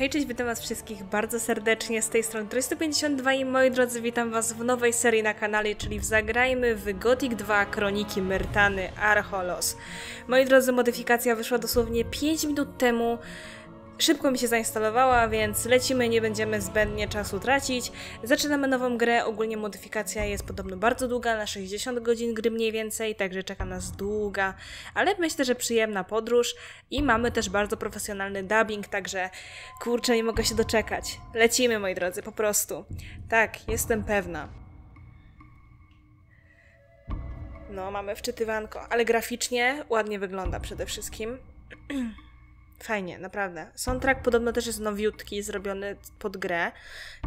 Hej, cześć, witam was wszystkich bardzo serdecznie z tej strony 352 i moi drodzy, witam was w nowej serii na kanale, czyli w Zagrajmy w Gothic 2 Kroniki Myrtany Archolos. Moi drodzy, modyfikacja wyszła dosłownie 5 minut temu, Szybko mi się zainstalowała, więc lecimy, nie będziemy zbędnie czasu tracić. Zaczynamy nową grę, ogólnie modyfikacja jest podobno bardzo długa, na 60 godzin gry mniej więcej, także czeka nas długa, ale myślę, że przyjemna podróż i mamy też bardzo profesjonalny dubbing, także kurczę, nie mogę się doczekać. Lecimy, moi drodzy, po prostu. Tak, jestem pewna. No, mamy wczytywanko, ale graficznie ładnie wygląda przede wszystkim. Fajnie, naprawdę. Soundtrack podobno też jest nowiutki, zrobiony pod grę,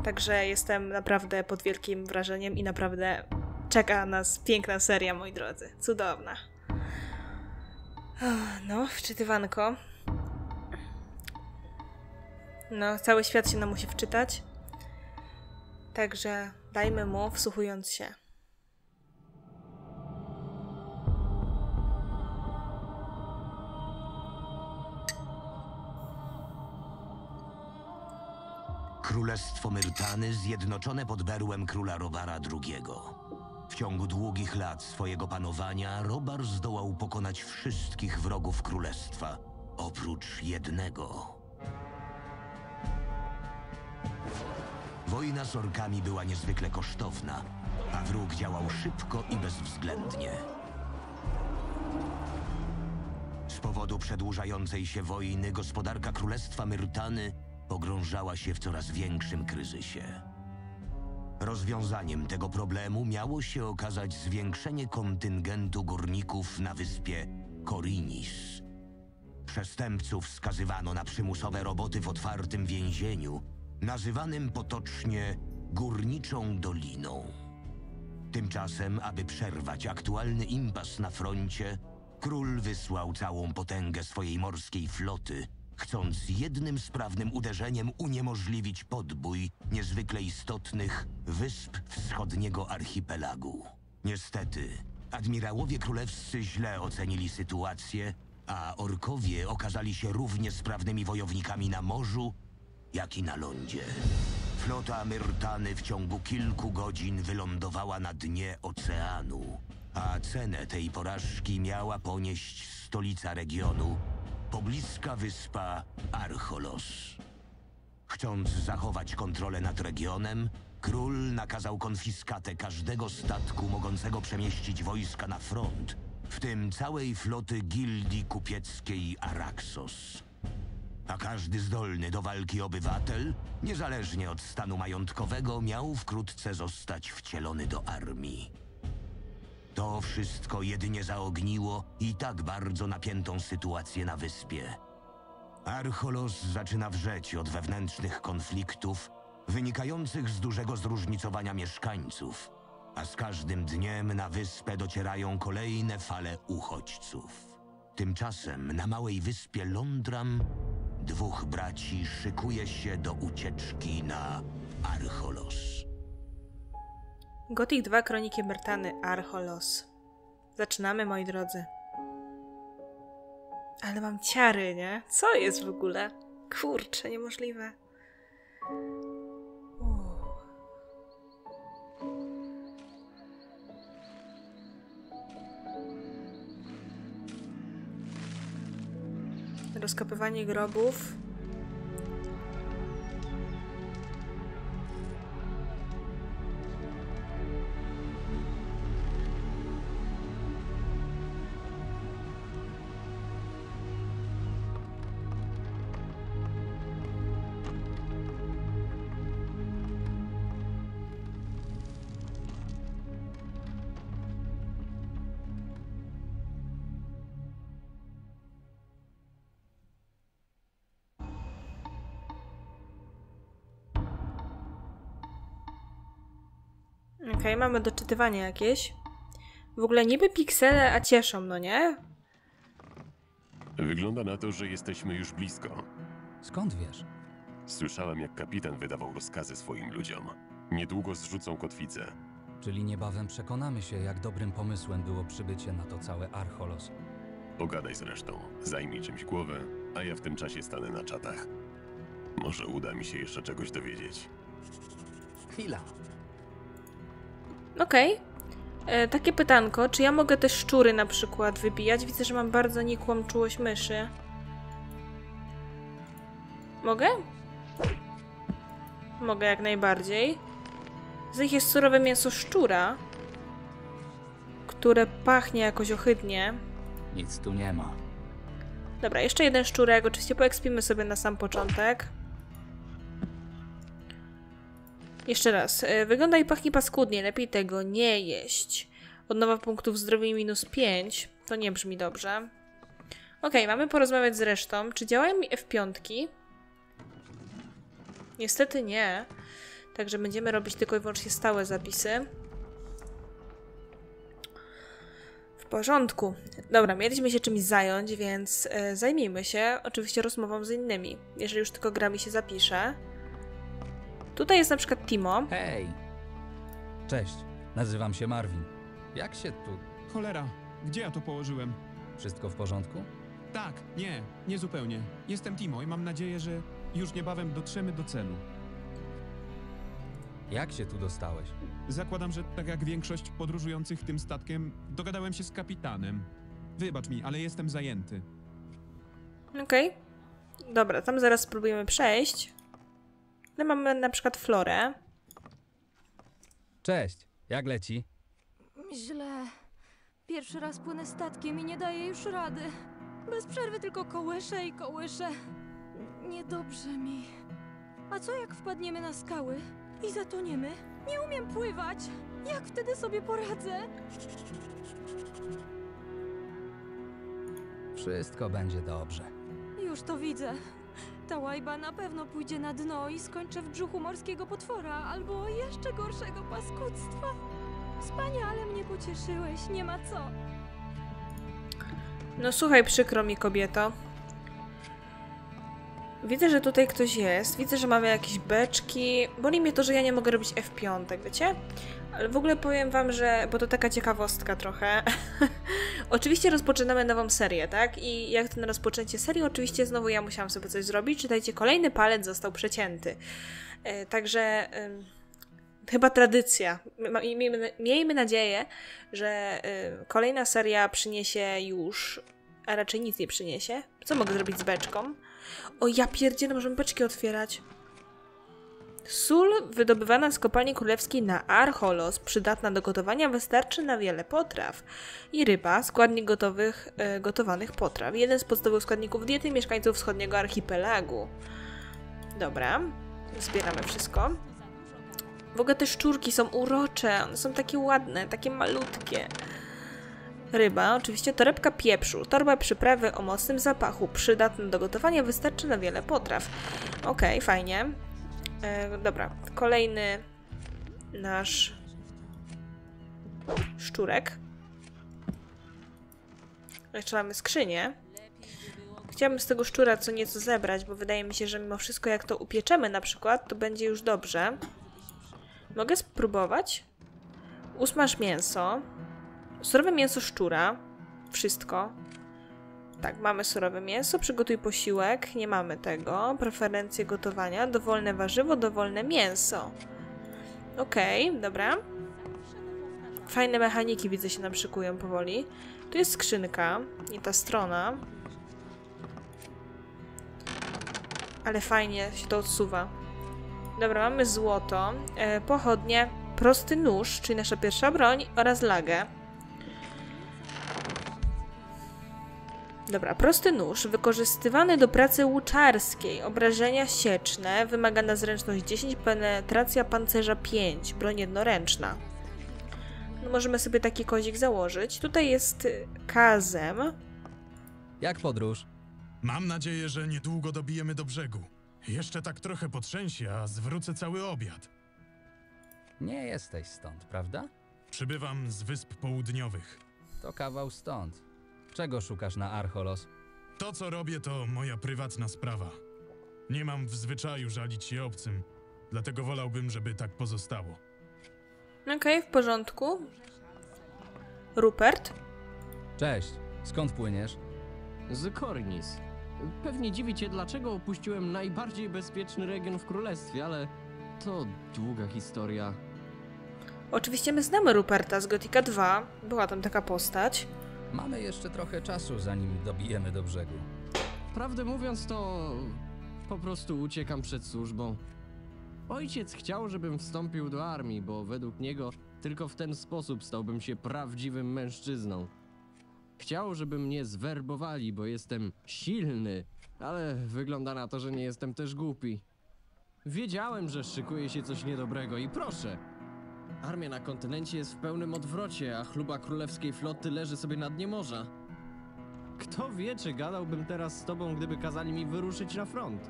także jestem naprawdę pod wielkim wrażeniem i naprawdę czeka nas piękna seria, moi drodzy. Cudowna. No, wczytywanko. No, cały świat się nam musi wczytać. Także dajmy mu, wsłuchując się. Królestwo Myrtany zjednoczone pod berłem króla Robara II. W ciągu długich lat swojego panowania Robar zdołał pokonać wszystkich wrogów królestwa, oprócz jednego. Wojna z orkami była niezwykle kosztowna, a wróg działał szybko i bezwzględnie. Z powodu przedłużającej się wojny gospodarka Królestwa Myrtany pogrążała się w coraz większym kryzysie. Rozwiązaniem tego problemu miało się okazać zwiększenie kontyngentu górników na wyspie Korinis. Przestępców skazywano na przymusowe roboty w otwartym więzieniu, nazywanym potocznie Górniczą Doliną. Tymczasem, aby przerwać aktualny impas na froncie, król wysłał całą potęgę swojej morskiej floty, chcąc jednym sprawnym uderzeniem uniemożliwić podbój niezwykle istotnych wysp wschodniego archipelagu. Niestety, admirałowie królewscy źle ocenili sytuację, a orkowie okazali się równie sprawnymi wojownikami na morzu, jak i na lądzie. Flota Myrtany w ciągu kilku godzin wylądowała na dnie oceanu, a cenę tej porażki miała ponieść stolica regionu, pobliska wyspa Archolos. Chcąc zachować kontrolę nad regionem, król nakazał konfiskatę każdego statku mogącego przemieścić wojska na front, w tym całej floty gildii kupieckiej Araxos. A każdy zdolny do walki obywatel, niezależnie od stanu majątkowego, miał wkrótce zostać wcielony do armii. To wszystko jedynie zaogniło i tak bardzo napiętą sytuację na wyspie. Archolos zaczyna wrzeć od wewnętrznych konfliktów wynikających z dużego zróżnicowania mieszkańców, a z każdym dniem na wyspę docierają kolejne fale uchodźców. Tymczasem na małej wyspie Londram dwóch braci szykuje się do ucieczki na Archolos. Gothic 2 Kroniki Myrtany Archolos. Zaczynamy, moi drodzy. Ale mam ciary, nie? Co jest w ogóle? Kurczę, niemożliwe. Rozkopywanie grobów. Okej, okay, mamy doczytywanie jakieś. W ogóle niby piksele, a cieszą, no nie? Wygląda na to, że jesteśmy już blisko. Skąd wiesz? Słyszałem, jak kapitan wydawał rozkazy swoim ludziom. Niedługo zrzucą kotwicę. Czyli niebawem przekonamy się, jak dobrym pomysłem było przybycie na to całe Archolos. Pogadaj z resztą, zajmij czymś głowę, a ja w tym czasie stanę na czatach. Może uda mi się jeszcze czegoś dowiedzieć. Chwila. Okej. E, Takie pytanko, czy ja mogę te szczury na przykład wybijać? Widzę, że mam bardzo nikłą czułość myszy. Mogę? Mogę jak najbardziej. Z nich jest surowe mięso szczura, które pachnie jakoś ohydnie. Nic tu nie ma. Dobra, jeszcze jeden szczurek. Oczywiście poekspimy sobie na sam początek. Jeszcze raz. E, Wygląda i pachnie paskudnie. Lepiej tego nie jeść. Odnowa punktów zdrowia minus 5. To nie brzmi dobrze. Okej, mamy porozmawiać z resztą. Czy działają mi F5? Niestety nie. Także będziemy robić tylko i wyłącznie stałe zapisy. W porządku. Dobra, mieliśmy się czymś zająć, więc e, zajmijmy się oczywiście rozmową z innymi. Jeżeli już tylko gra mi się zapisze. Tutaj jest na przykład Timo. Hej! Cześć, nazywam się Marvin. Jak się tu... Cholera, gdzie ja to położyłem? Wszystko w porządku? Tak, nie, nie zupełnie. Jestem Timo i mam nadzieję, że już niebawem dotrzemy do celu. Jak się tu dostałeś? Zakładam, że tak jak większość podróżujących tym statkiem, dogadałem się z kapitanem. Wybacz mi, ale jestem zajęty. Okej. Dobra, tam zaraz spróbujemy przejść. No mamy na przykład Florę. Cześć, jak leci? Źle. Pierwszy raz płynę statkiem i nie daję już rady. Bez przerwy tylko kołyszę i kołyszę. Niedobrze mi. A co jak wpadniemy na skały i zatoniemy? Nie umiem pływać. Jak wtedy sobie poradzę? Wszystko będzie dobrze. Już to widzę. Ta łajba na pewno pójdzie na dno i skończę w brzuchu morskiego potwora albo jeszcze gorszego paskudztwa. Wspaniale mnie pocieszyłeś, nie ma co. No słuchaj, przykro mi kobieto. Widzę, że tutaj ktoś jest. Widzę, że mamy jakieś beczki. Boli mnie to, że ja nie mogę robić F5, wiecie? Ale w ogóle powiem wam, że... Bo to taka ciekawostka trochę. oczywiście rozpoczynamy nową serię, tak? I jak to na rozpoczęcie serii, oczywiście znowu ja musiałam sobie coś zrobić. Czytajcie, kolejny palec został przecięty. E, także... Chyba tradycja. Miejmy, nadzieję, że kolejna seria przyniesie już, a raczej nic nie przyniesie. Co mogę zrobić z beczką? O ja pierdzielę, możemy beczki otwierać. Sól wydobywana z kopalni królewskiej na Archolos, przydatna do gotowania, wystarczy na wiele potraw. I ryba, składnik gotowych, e, gotowanych potraw. Jeden z podstawowych składników diety mieszkańców wschodniego archipelagu. Dobra, zbieramy wszystko. W ogóle te szczurki są urocze, one są takie ładne, takie malutkie. Ryba, oczywiście torebka pieprzu, torba przyprawy o mocnym zapachu, przydatna do gotowania, wystarczy na wiele potraw. Okej, fajnie. E, dobra, kolejny nasz szczurek. Jeszcze mamy skrzynię. Chciałabym z tego szczura co nieco zebrać, bo wydaje mi się, że mimo wszystko jak to upieczemy na przykład, to będzie już dobrze. Mogę spróbować? Usmaż mięso. Surowe mięso szczura. Wszystko. Tak, mamy surowe mięso. Przygotuj posiłek. Nie mamy tego. Preferencje gotowania. Dowolne warzywo, dowolne mięso. Okej, dobra. Fajne mechaniki widzę się nam szykują powoli. Tu jest skrzynka. Nie ta strona. Ale fajnie się to odsuwa. Dobra, mamy złoto, e, pochodnie, prosty nóż, czyli nasza pierwsza broń oraz lagę. Dobra, prosty nóż, wykorzystywany do pracy łuczarskiej, obrażenia sieczne, wymagana zręczność 10, penetracja pancerza 5, broń jednoręczna. No, możemy sobie taki kozik założyć. Tutaj jest kazem. Jak podróż? Mam nadzieję, że niedługo dobijemy do brzegu. Jeszcze tak trochę potrzęsie, a zwrócę cały obiad. Nie jesteś stąd, prawda? Przybywam z Wysp Południowych. To kawał stąd. Czego szukasz na Archolos? To, co robię, to moja prywatna sprawa. Nie mam w zwyczaju żalić się obcym, dlatego wolałbym, żeby tak pozostało. Okej, w porządku. Rupert. Cześć, skąd płyniesz? Z Kornis. Pewnie dziwi cię, dlaczego opuściłem najbardziej bezpieczny region w królestwie, ale to długa historia. Oczywiście my znamy Ruperta z Gotika 2. Była tam taka postać. Mamy jeszcze trochę czasu, zanim dobijemy do brzegu. Prawdę mówiąc, to po prostu uciekam przed służbą. Ojciec chciał, żebym wstąpił do armii, bo według niego tylko w ten sposób stałbym się prawdziwym mężczyzną. Chciał, żeby mnie zwerbowali, bo jestem silny, ale wygląda na to, że nie jestem też głupi. Wiedziałem, że szykuje się coś niedobrego i proszę. Armia na kontynencie jest w pełnym odwrocie, a chluba królewskiej floty leży sobie na dnie morza. Kto wie, czy gadałbym teraz z tobą, gdyby kazali mi wyruszyć na front?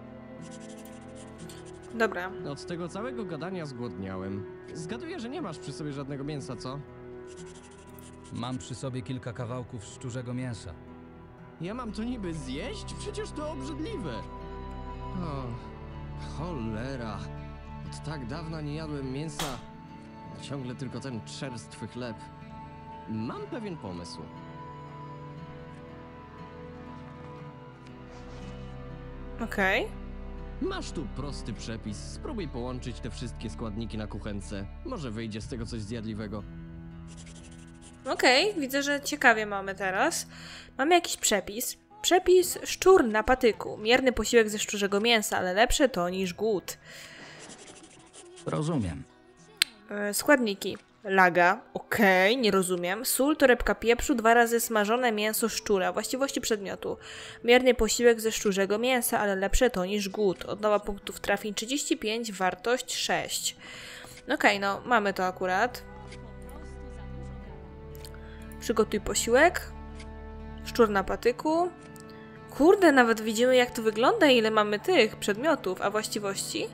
Dobra. Od tego całego gadania zgłodniałem. Zgaduję, że nie masz przy sobie żadnego mięsa, co? Mam przy sobie kilka kawałków szczurzego mięsa. Ja mam to niby zjeść? Przecież to obrzydliwe. O, cholera. Od tak dawna nie jadłem mięsa. Ciągle tylko ten czerstwy chleb. Mam pewien pomysł. Okej. Masz tu prosty przepis. Spróbuj połączyć te wszystkie składniki na kuchence. Może wyjdzie z tego coś zjadliwego. Okej, widzę, że ciekawie mamy teraz. Mamy jakiś przepis. Przepis szczur na patyku. Mierny posiłek ze szczurzego mięsa, ale lepsze to niż głód. Rozumiem. E, składniki. Laga, okej, nie rozumiem. Sól, torebka pieprzu, dwa razy smażone mięso szczura. Właściwości przedmiotu. Mierny posiłek ze szczurzego mięsa, ale lepsze to niż głód. Odnowa punktów trafień 35, wartość 6. Okej, no mamy to akurat. Przygotuj posiłek. Szczur na patyku. Kurde, nawet widzimy jak to wygląda, ile mamy tych przedmiotów, a właściwości.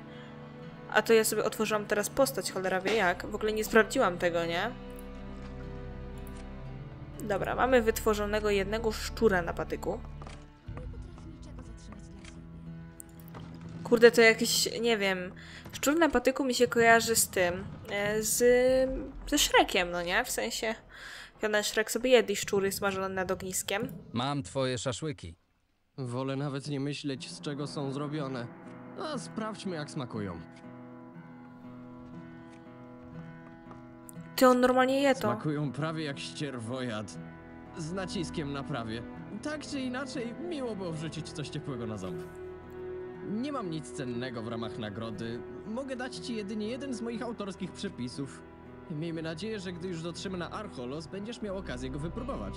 A to ja sobie otworzyłam teraz postać, cholera wie jak. W ogóle nie sprawdziłam tego, nie? Dobra, mamy wytworzonego jednego szczura na patyku. Kurde, to jakiś, nie wiem, szczur na patyku mi się kojarzy z tym, e, z, ze Shrekiem, no nie? W sensie, ten Shrek sobie jedli szczury smażone nad ogniskiem. Mam twoje szaszłyki. Wolę nawet nie myśleć, z czego są zrobione. A sprawdźmy, jak smakują. Ty on normalnie je to. Smakują prawie jak ścierwojad. Z naciskiem na prawie. Tak czy inaczej, miło było wrzucić coś ciepłego na ząb. Nie mam nic cennego w ramach nagrody. Mogę dać ci jedynie jeden z moich autorskich przepisów. Miejmy nadzieję, że gdy już dotrzemy na Archolos, będziesz miał okazję go wypróbować.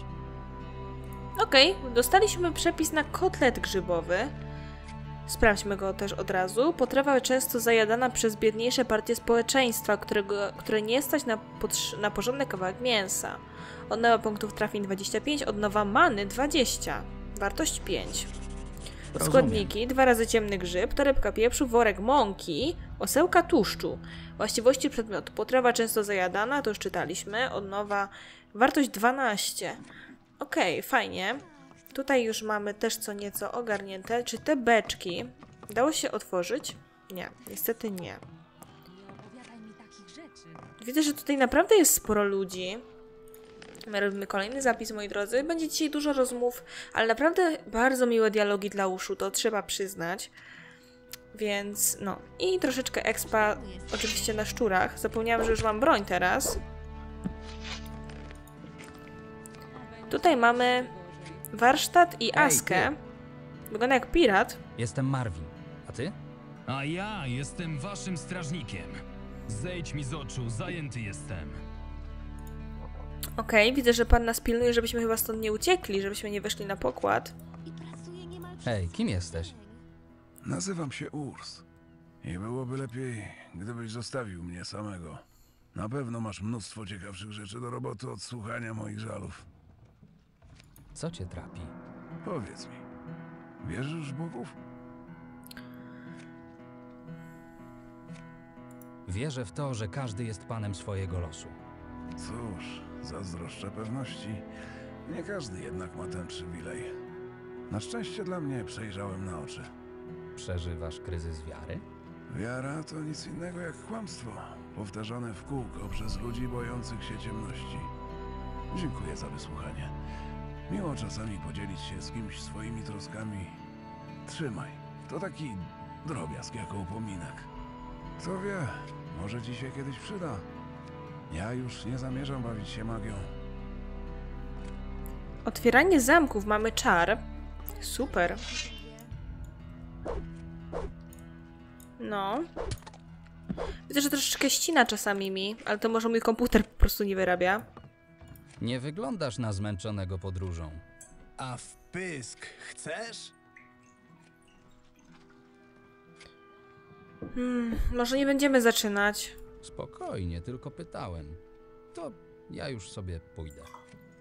Okej, dostaliśmy przepis na kotlet grzybowy. Sprawdźmy go też od razu. Potrawa często zajadana przez biedniejsze partie społeczeństwa, którego, które nie stać na, na porządny kawałek mięsa. Odnowa punktów trafień 25, odnowa many 20. Wartość 5. Rozumiem. Składniki: dwa razy ciemny grzyb, torebka pieprzu, worek mąki, osełka tłuszczu. Właściwości przedmiotu: potrawa często zajadana, to już czytaliśmy. Odnowa wartość 12. Okej, fajnie. Tutaj już mamy też co nieco ogarnięte. Czy te beczki dało się otworzyć? Nie, niestety nie. Widzę, że tutaj naprawdę jest sporo ludzi. My robimy kolejny zapis, moi drodzy. Będzie dzisiaj dużo rozmów, ale naprawdę bardzo miłe dialogi dla uszu, to trzeba przyznać. Więc no. I troszeczkę expa, oczywiście na szczurach. Zapomniałam, że już mam broń teraz. Tutaj mamy warsztat i askę. Wygląda jak pirat. Jestem Marvin. A ty? A ja jestem waszym strażnikiem. Zejdź mi z oczu, zajęty jestem. Okej, widzę, że pan nas pilnuje, żebyśmy chyba stąd nie uciekli, żebyśmy nie weszli na pokład. Hej, kim jesteś? Nazywam się Urs. I byłoby lepiej, gdybyś zostawił mnie samego. Na pewno masz mnóstwo ciekawszych rzeczy do roboty od słuchania moich żalów. Co cię trapi? Powiedz mi, wierzysz w bogów? Wierzę w to, że każdy jest panem swojego losu. Cóż, zazdroszczę pewności. Nie każdy jednak ma ten przywilej. Na szczęście dla mnie przejrzałem na oczy. Przeżywasz kryzys wiary? Wiara to nic innego jak kłamstwo, powtarzane w kółko przez ludzi bojących się ciemności. Dziękuję za wysłuchanie. Miło czasami podzielić się z kimś swoimi troskami Trzymaj. To taki drobiazg jako upominek. Kto wie, może ci się kiedyś przyda. Ja już nie zamierzam bawić się magią. Otwieranie zamków, mamy czar. Super. No. Widzę, że troszeczkę ścina czasami mi, ale to może mój komputer po prostu nie wyrabia. Nie wyglądasz na zmęczonego podróżą. A w pysk chcesz? Hmm, może nie będziemy zaczynać. Spokojnie, tylko pytałem. To ja już sobie pójdę.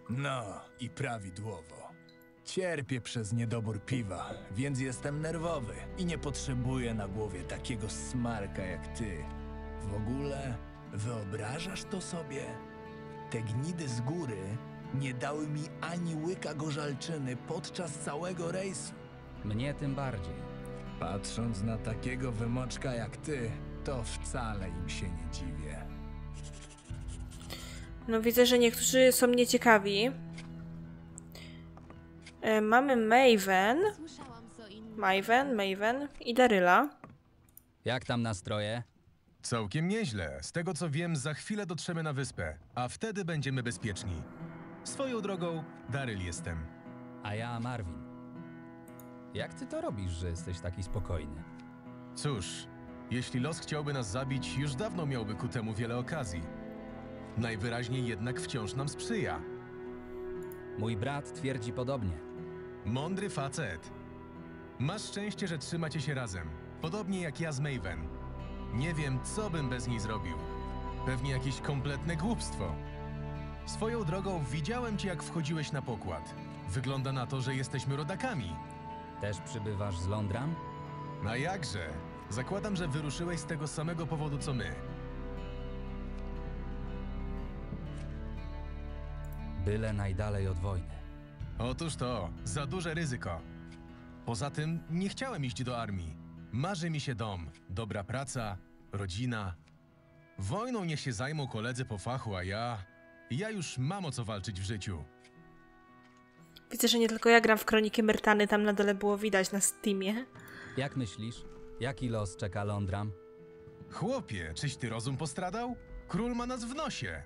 No i prawidłowo. Cierpię przez niedobór piwa, więc jestem nerwowy i nie potrzebuję na głowie takiego smarka jak ty. W ogóle wyobrażasz to sobie? Te gnidy z góry nie dały mi ani łyka gorzalczyny podczas całego rejsu. Mnie tym bardziej. Patrząc na takiego wymoczka jak ty, to wcale im się nie dziwię. No widzę, że niektórzy są nieciekawi. E, mamy Maven. Maven, Maven i Daryla. Jak tam nastroje? Całkiem nieźle. Z tego co wiem, za chwilę dotrzemy na wyspę, a wtedy będziemy bezpieczni. Swoją drogą, Daryl jestem. A ja Marvin. Jak ty to robisz, że jesteś taki spokojny? Cóż, jeśli los chciałby nas zabić, już dawno miałby ku temu wiele okazji. Najwyraźniej jednak wciąż nam sprzyja. Mój brat twierdzi podobnie. Mądry facet. Masz szczęście, że trzymacie się razem. Podobnie jak ja z Maven. Nie wiem, co bym bez niej zrobił. Pewnie jakieś kompletne głupstwo. Swoją drogą widziałem cię, jak wchodziłeś na pokład. Wygląda na to, że jesteśmy rodakami. Też przybywasz z Londram? A jakże? Zakładam, że wyruszyłeś z tego samego powodu co my. Byle najdalej od wojny. Otóż to, za duże ryzyko. Poza tym nie chciałem iść do armii. Marzy mi się dom, dobra praca, rodzina. Wojną niech się zajmą koledzy po fachu, a ja. Ja już mam o co walczyć w życiu. Widzę, że nie tylko ja gram w Kroniki Myrtany, tam na dole było widać na Steamie. Jak myślisz? Jaki los czeka Londram? Chłopie, czyś ty rozum postradał? Król ma nas w nosie.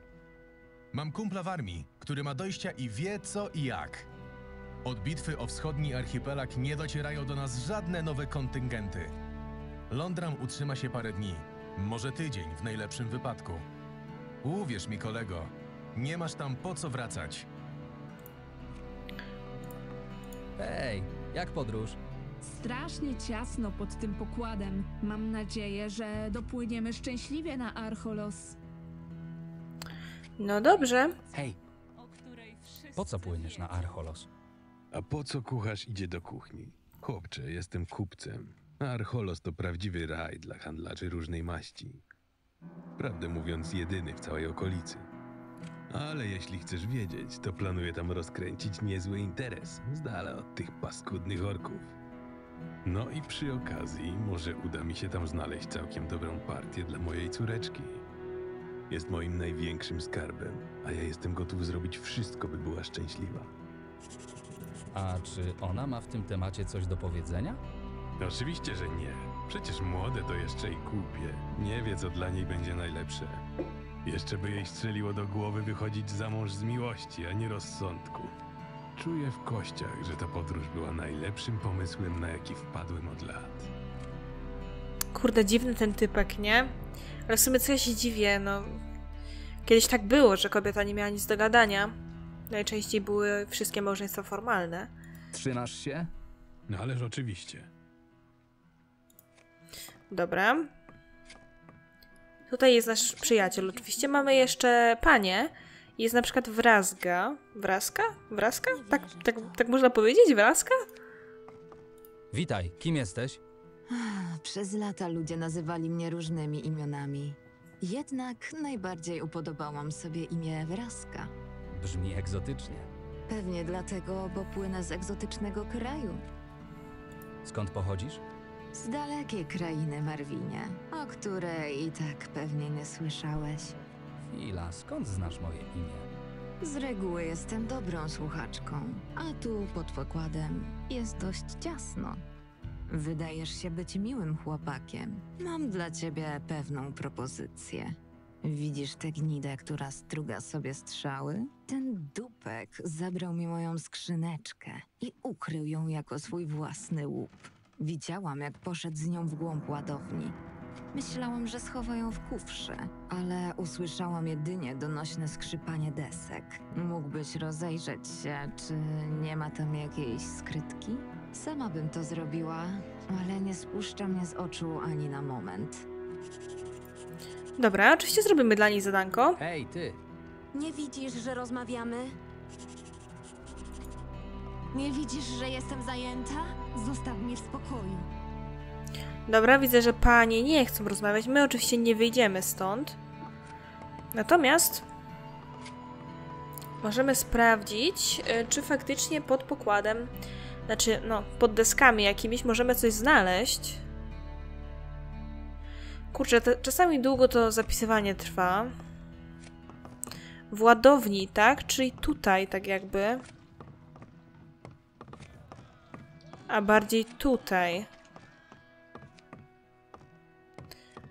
Mam kumpla w armii, który ma dojścia i wie co i jak. Od bitwy o wschodni archipelag nie docierają do nas żadne nowe kontyngenty. Londram utrzyma się parę dni, może tydzień w najlepszym wypadku. Uwierz mi, kolego, nie masz tam po co wracać. Hej, jak podróż? Strasznie ciasno pod tym pokładem. Mam nadzieję, że dopłyniemy szczęśliwie na Archolos. No dobrze. Hej, po co płyniesz na Archolos? A po co kucharz idzie do kuchni? Chłopcze, jestem kupcem. A Archolos to prawdziwy raj dla handlarzy różnej maści. Prawdę mówiąc, jedyny w całej okolicy. Ale jeśli chcesz wiedzieć, to planuję tam rozkręcić niezły interes, z dala od tych paskudnych orków. No i przy okazji, może uda mi się tam znaleźć całkiem dobrą partię dla mojej córeczki. Jest moim największym skarbem, a ja jestem gotów zrobić wszystko, by była szczęśliwa. A czy ona ma w tym temacie coś do powiedzenia? Oczywiście, że nie. Przecież młode to jeszcze i kupie. Nie wie, co dla niej będzie najlepsze. Jeszcze by jej strzeliło do głowy wychodzić za mąż z miłości, a nie rozsądku. Czuję w kościach, że ta podróż była najlepszym pomysłem, na jaki wpadłem od lat. Kurde, dziwny ten typek, nie? Ale w sumie co ja się dziwię, no... Kiedyś tak było, że kobieta nie miała nic do gadania. Najczęściej były wszystkie małżeństwa formalne. Trzymasz się? No ależ oczywiście. Dobra. Tutaj jest nasz przyjaciel. Oczywiście mamy jeszcze panie. Jest na przykład Wrazga. Wrazka? Wrazka? Tak, tak, tak można powiedzieć? Wrazka? Witaj, kim jesteś? Przez lata ludzie nazywali mnie różnymi imionami. Jednak najbardziej upodobałam sobie imię Wraska. Brzmi egzotycznie. Pewnie dlatego, bo płynę z egzotycznego kraju. Skąd pochodzisz? Z dalekiej krainy, Marwinie, o której i tak pewnie nie słyszałeś. Chwila, skąd znasz moje imię? Z reguły jestem dobrą słuchaczką, a tu pod pokładem jest dość ciasno. Wydajesz się być miłym chłopakiem. Mam dla ciebie pewną propozycję. Widzisz tę gnidę, która struga sobie strzały? Ten dupek zabrał mi moją skrzyneczkę i ukrył ją jako swój własny łup. Widziałam, jak poszedł z nią w głąb ładowni. Myślałam, że schowa ją w kufrze, ale usłyszałam jedynie donośne skrzypanie desek. Mógłbyś rozejrzeć się, czy nie ma tam jakiejś skrytki? Sama bym to zrobiła, ale nie spuszcza mnie z oczu ani na moment. Dobra, oczywiście zrobimy dla niej zadanko. Hej, ty! Nie widzisz, że rozmawiamy? Nie widzisz, że jestem zajęta? Zostaw mnie w spokoju. Dobra, widzę, że panie nie chcą rozmawiać. My oczywiście nie wyjdziemy stąd. Natomiast możemy sprawdzić, y, czy faktycznie pod pokładem, znaczy, no, pod deskami jakimiś możemy coś znaleźć. Kurczę, te, czasami długo to zapisywanie trwa. W ładowni, tak? Czyli tutaj, tak jakby. A bardziej tutaj.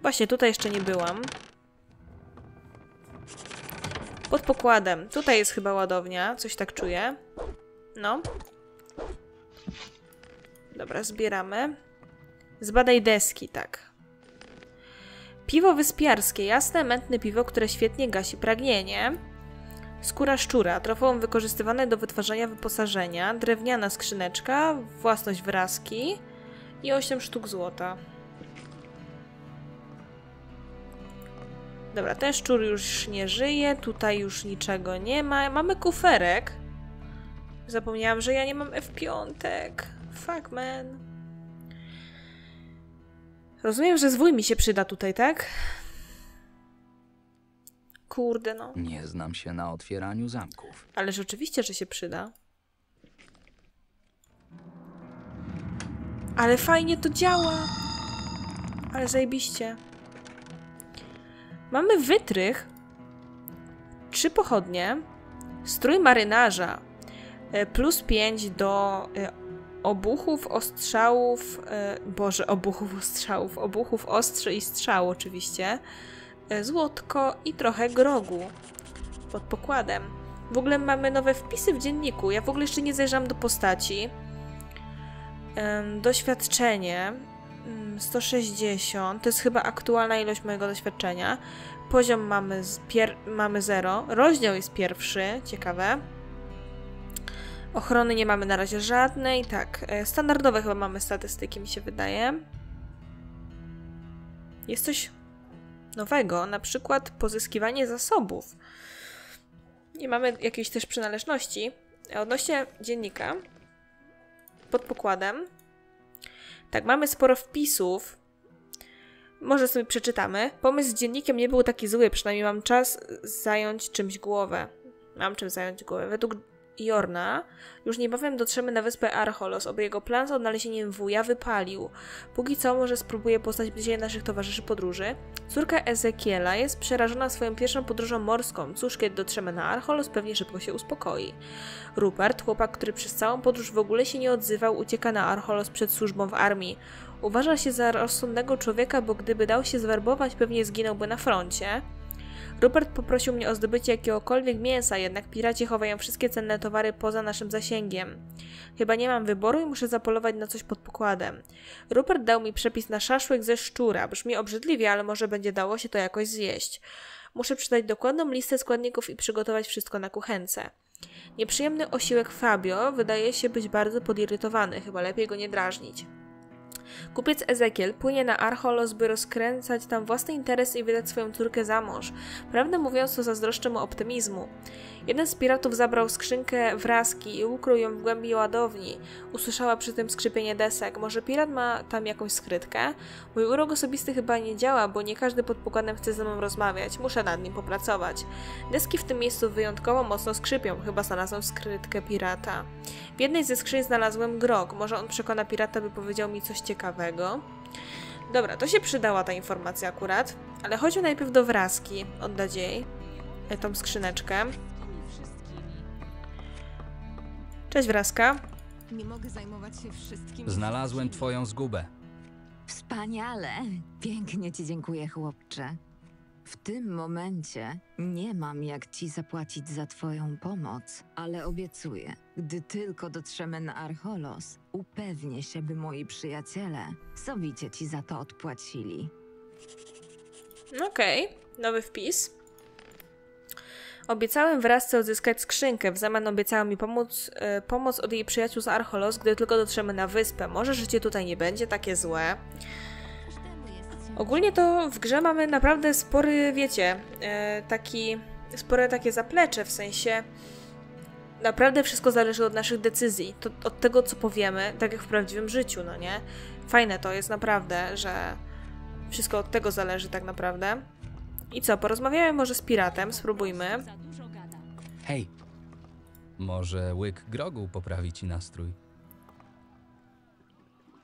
Właśnie, tutaj jeszcze nie byłam. Pod pokładem. Tutaj jest chyba ładownia, coś tak czuję. No. Dobra, zbieramy. Zbadaj deski, tak. Piwo wyspiarskie, jasne, mętne piwo, które świetnie gasi pragnienie. Skóra szczura, trofeum wykorzystywane do wytwarzania wyposażenia. Drewniana skrzyneczka, własność wyrazki i 8 sztuk złota. Dobra, ten szczur już nie żyje, tutaj już niczego nie ma. Mamy kuferek. Zapomniałam, że ja nie mam F5. Fuck, man. Rozumiem, że zwój mi się przyda tutaj, tak? Kurde, no. Nie znam się na otwieraniu zamków. Ale rzeczywiście, że się przyda. Ale fajnie to działa. Ale zajebiście. Mamy wytrych, trzy pochodnie, strój marynarza, e, plus 5 do e, obuchów, ostrzałów, e, boże, obuchów, ostrzałów, obuchów, ostrzy i strzał oczywiście, złotko i trochę grogu pod pokładem. W ogóle mamy nowe wpisy w dzienniku. Ja w ogóle jeszcze nie zajrzałam do postaci. Doświadczenie 160 to jest chyba aktualna ilość mojego doświadczenia. Poziom mamy, mamy 0. Rozdział jest pierwszy, ciekawe. Ochrony nie mamy na razie żadnej. Tak, e, standardowe chyba mamy statystyki, mi się wydaje. Jest coś nowego, na przykład pozyskiwanie zasobów. Nie mamy jakiejś też przynależności. Odnośnie dziennika, pod pokładem, tak, mamy sporo wpisów. Może sobie przeczytamy. Pomysł z dziennikiem nie był taki zły, przynajmniej mam czas zająć czymś głowę. Mam czym zająć głowę. Według Jorna, już niebawem dotrzemy na wyspę Archolos, oby jego plan z odnalezieniem wuja wypalił. Póki co może spróbuje poznać bliżej naszych towarzyszy podróży. Córka Ezekiela jest przerażona swoją pierwszą podróżą morską. Cóż, kiedy dotrzemy na Archolos, pewnie szybko się uspokoi. Rupert, chłopak, który przez całą podróż w ogóle się nie odzywał, ucieka na Archolos przed służbą w armii. Uważa się za rozsądnego człowieka, bo gdyby dał się zwerbować, pewnie zginąłby na froncie. Rupert poprosił mnie o zdobycie jakiegokolwiek mięsa, jednak piraci chowają wszystkie cenne towary poza naszym zasięgiem. Chyba nie mam wyboru i muszę zapolować na coś pod pokładem. Rupert dał mi przepis na szaszłyk ze szczura. Brzmi obrzydliwie, ale może będzie dało się to jakoś zjeść. Muszę przeczytać dokładną listę składników i przygotować wszystko na kuchence. Nieprzyjemny osiłek Fabio wydaje się być bardzo podirytowany, chyba lepiej go nie drażnić. Kupiec Ezekiel płynie na Archolos, by rozkręcać tam własny interes i wydać swoją córkę za mąż. Prawdę mówiąc, to zazdroszczę mu optymizmu. Jeden z piratów zabrał skrzynkę wrazki i ukrył ją w głębi ładowni. Usłyszała przy tym skrzypienie desek. Może pirat ma tam jakąś skrytkę? Mój urok osobisty chyba nie działa, bo nie każdy pod pokładem chce ze mną rozmawiać. Muszę nad nim popracować. Deski w tym miejscu wyjątkowo mocno skrzypią. Chyba znalazłem skrytkę pirata. W jednej ze skrzyń znalazłem grog. Może on przekona pirata, by powiedział mi coś ciekawego. Dobra, to się przydała ta informacja akurat, ale chodźmy najpierw do wrazki, oddać jej e, tą skrzyneczkę. Cześć Wraska. Nie mogę zajmować się wszystkim. Znalazłem twoją zgubę. Wspaniale! Pięknie ci dziękuję, chłopcze. W tym momencie nie mam jak ci zapłacić za twoją pomoc, ale obiecuję, gdy tylko dotrzemy na Archolos, upewnię się, by moi przyjaciele sowicie ci za to odpłacili. Okej, nowy wpis. Obiecałem wraz odzyskać skrzynkę. W zamian obiecała mi pomóc, e, pomoc od jej przyjaciół z Archolos, gdy tylko dotrzemy na wyspę. Może życie tutaj nie będzie takie złe. Ogólnie to w grze mamy naprawdę spory, wiecie, e, taki, spore takie zaplecze, w sensie naprawdę wszystko zależy od naszych decyzji, to, od tego, co powiemy, tak jak w prawdziwym życiu, no nie? Fajne to jest naprawdę, że wszystko od tego zależy tak naprawdę. I co, porozmawiamy może z piratem, spróbujmy. Hej! Może łyk grogu poprawi ci nastrój.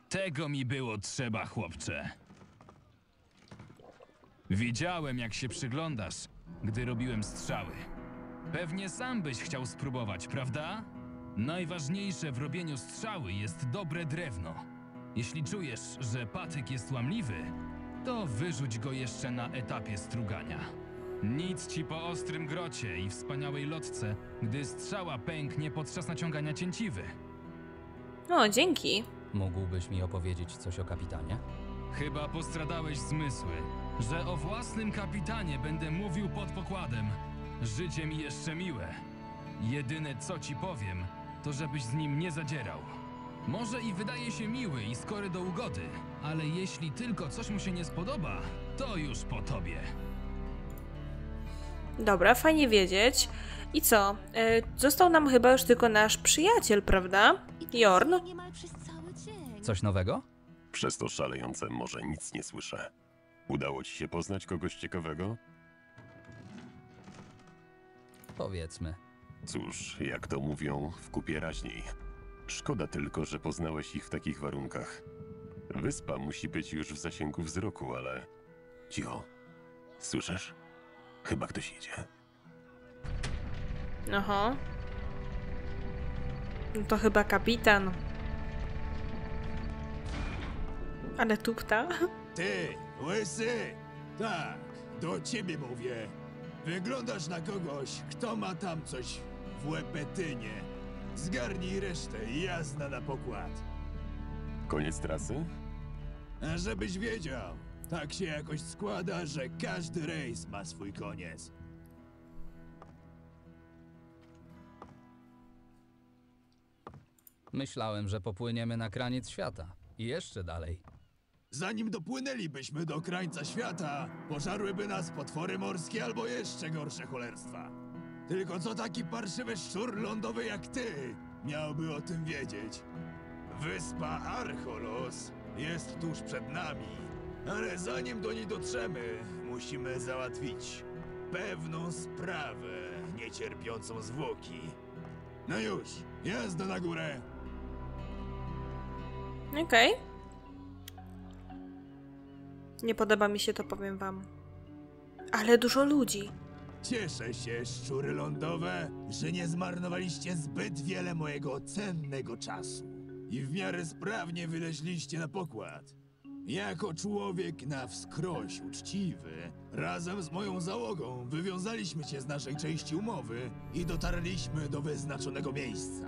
Tego mi było trzeba, chłopcze. Widziałem, jak się przyglądasz, gdy robiłem strzały. Pewnie sam byś chciał spróbować, prawda? Najważniejsze w robieniu strzały jest dobre drewno. Jeśli czujesz, że patyk jest łamliwy, to wyrzuć go jeszcze na etapie strugania. Nic ci po ostrym grocie i wspaniałej lotce, gdy strzała pęknie podczas naciągania cięciwy. O, dzięki. Mógłbyś mi opowiedzieć coś o kapitanie? Chyba postradałeś zmysły, że o własnym kapitanie będę mówił pod pokładem. Życie mi jeszcze miłe. Jedyne co ci powiem, to żebyś z nim nie zadzierał. Może i wydaje się miły i skory do ugody, ale jeśli tylko coś mu się nie spodoba, to już po tobie. Dobra, fajnie wiedzieć. I co? E, został nam chyba już tylko nasz przyjaciel, prawda? Jorn. Coś nowego? Przez to szalejące może nic nie słyszę. Udało ci się poznać kogoś ciekawego? Powiedzmy. Cóż, jak to mówią, w kupie raźniej. Szkoda tylko, że poznałeś ich w takich warunkach. Wyspa musi być już w zasięgu wzroku, ale... Cicho. Słyszysz? Chyba ktoś idzie. Aha. No to chyba kapitan. Ale tupta. Ty, łysy! Tak, do ciebie mówię. Wyglądasz na kogoś, kto ma tam coś w łepetynie. Zgarnij resztę i jazda na pokład. Koniec trasy? A żebyś wiedział, tak się jakoś składa, że każdy rejs ma swój koniec. Myślałem, że popłyniemy na kraniec świata. I jeszcze dalej. Zanim dopłynęlibyśmy do krańca świata, pożarłyby nas potwory morskie albo jeszcze gorsze cholerstwa. Tylko co taki parszywy szczur lądowy jak ty miałby o tym wiedzieć? Wyspa Archolos jest tuż przed nami, ale zanim do niej dotrzemy, musimy załatwić pewną sprawę niecierpiącą zwłoki. No już, jazda na górę! Okej. Nie podoba mi się to, powiem wam. Ale dużo ludzi. Cieszę się, szczury lądowe, że nie zmarnowaliście zbyt wiele mojego cennego czasu i w miarę sprawnie wyleźliście na pokład. Jako człowiek na wskroś uczciwy, razem z moją załogą wywiązaliśmy się z naszej części umowy i dotarliśmy do wyznaczonego miejsca.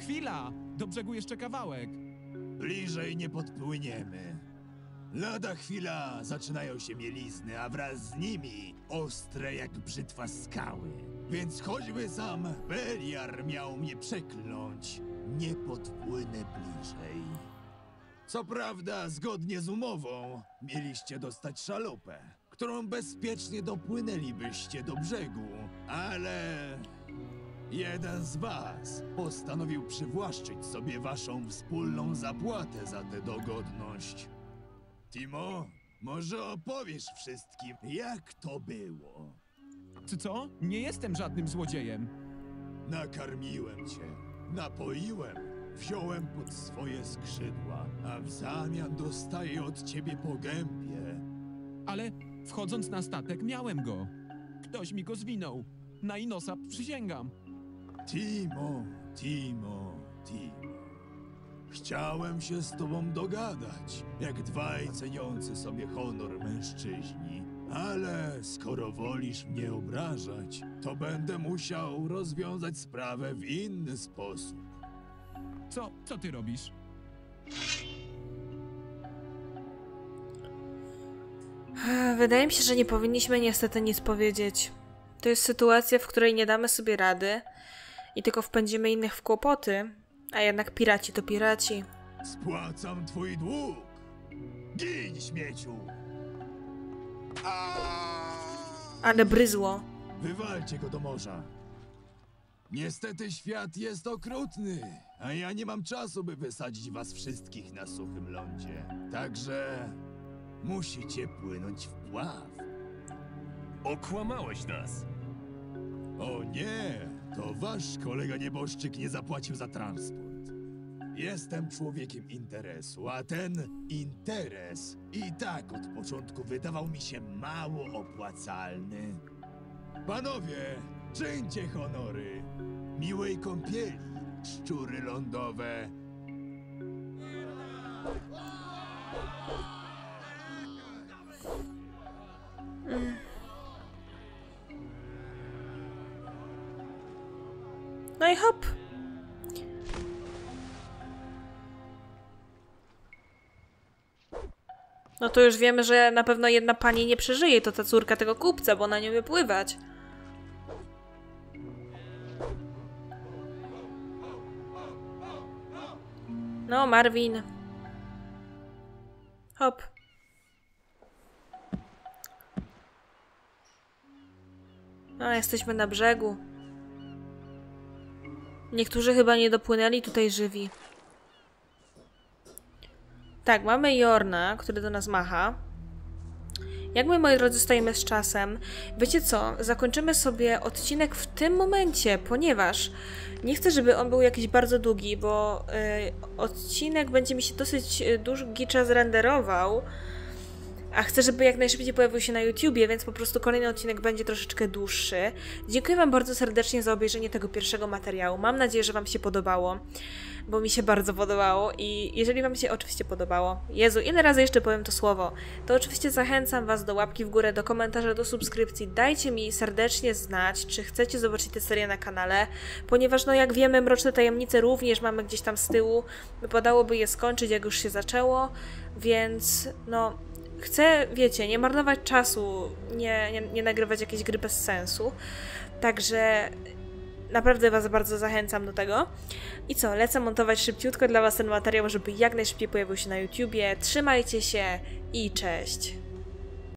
Chwila! Do brzegu jeszcze kawałek. Bliżej nie podpłyniemy. Lada chwila zaczynają się mielizny, a wraz z nimi ostre jak brzytwa skały. Więc choćby sam Beliar miał mnie przekląć, nie podpłynę bliżej. Co prawda, zgodnie z umową, mieliście dostać szalupę, którą bezpiecznie dopłynęlibyście do brzegu, ale jeden z was postanowił przywłaszczyć sobie waszą wspólną zapłatę za tę dogodność. Timo, może opowiesz wszystkim, jak to było? Czy co? Nie jestem żadnym złodziejem. Nakarmiłem cię, napoiłem, wziąłem pod swoje skrzydła, a w zamian dostaję od ciebie po gębie. Ale wchodząc na statek miałem go. Ktoś mi go zwinął. Na Inosa przysięgam. Timo, Timo, Timo. Chciałem się z tobą dogadać, jak dwaj ceniący sobie honor mężczyźni. Ale skoro wolisz mnie obrażać, to będę musiał rozwiązać sprawę w inny sposób. Co, co ty robisz? Wydaje mi się, że nie powinniśmy niestety nic powiedzieć. To jest sytuacja, w której nie damy sobie rady i tylko wpędzimy innych w kłopoty, a jednak piraci to piraci. Spłacam twój dług! Gin, śmieciu! Ale bryzło. Wywalcie go do morza. Niestety świat jest okrutny, a ja nie mam czasu, by wysadzić was wszystkich na suchym lądzie. Także musicie płynąć w pław. Okłamałeś nas. O nie, to wasz kolega nieboszczyk nie zapłacił za transport. Jestem człowiekiem interesu, a ten interes i tak od początku wydawał mi się mało opłacalny. Panowie, czyńcie honory. Miłej kąpieli, szczury lądowe. No i hop. No to już wiemy, że na pewno jedna pani nie przeżyje, to ta córka tego kupca, bo ona nie umie pływać. No, Marvin. Hop. No, jesteśmy na brzegu. Niektórzy chyba nie dopłynęli tutaj żywi. Tak, mamy Jorna, który do nas macha. Jak my, moi drodzy, stoimy z czasem? Wiecie co? Zakończymy sobie odcinek w tym momencie, ponieważ nie chcę, żeby on był jakiś bardzo długi, bo y, odcinek będzie mi się dosyć y, długi czas renderował, a chcę, żeby jak najszybciej pojawił się na YouTubie, więc po prostu kolejny odcinek będzie troszeczkę dłuższy. Dziękuję Wam bardzo serdecznie za obejrzenie tego pierwszego materiału. Mam nadzieję, że Wam się podobało, bo mi się bardzo podobało i jeżeli Wam się oczywiście podobało, Jezu, ile razy jeszcze powiem to słowo, to oczywiście zachęcam Was do łapki w górę, do komentarza, do subskrypcji. Dajcie mi serdecznie znać, czy chcecie zobaczyć tę serię na kanale, ponieważ no jak wiemy, Mroczne Tajemnice również mamy gdzieś tam z tyłu. Wypadałoby je skończyć, jak już się zaczęło, więc no chcę, wiecie, nie marnować czasu, nie, nie, nie nagrywać jakiejś gry bez sensu. Także naprawdę Was bardzo zachęcam do tego. I co, lecę montować szybciutko dla Was ten materiał, żeby jak najszybciej pojawił się na YouTubie. Trzymajcie się i cześć!